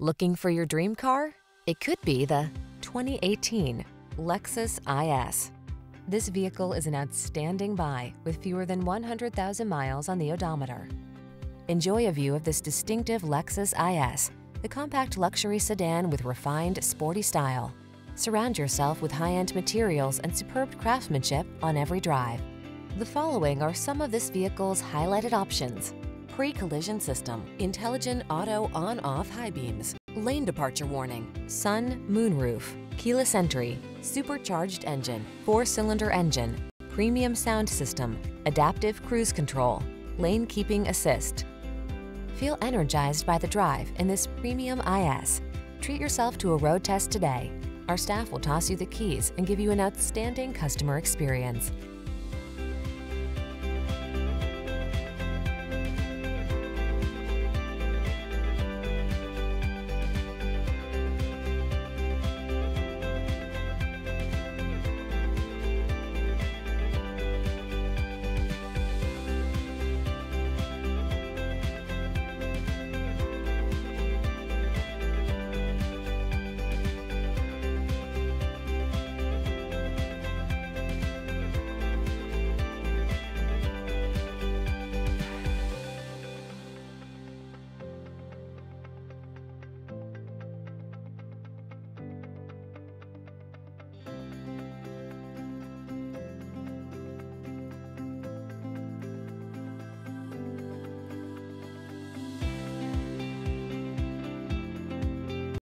Looking for your dream car? It could be the 2018 Lexus IS. This vehicle is an outstanding buy with fewer than 100,000 miles on the odometer. Enjoy a view of this distinctive Lexus IS, the compact luxury sedan with refined, sporty style. Surround yourself with high-end materials and superb craftsmanship on every drive. The following are some of this vehicle's highlighted options. Pre-collision system, intelligent auto on-off high beams, lane departure warning, sun, moonroof, keyless entry, supercharged engine, four-cylinder engine, premium sound system, adaptive cruise control, lane keeping assist. Feel energized by the drive in this premium IS. Treat yourself to a road test today. Our staff will toss you the keys and give you an outstanding customer experience.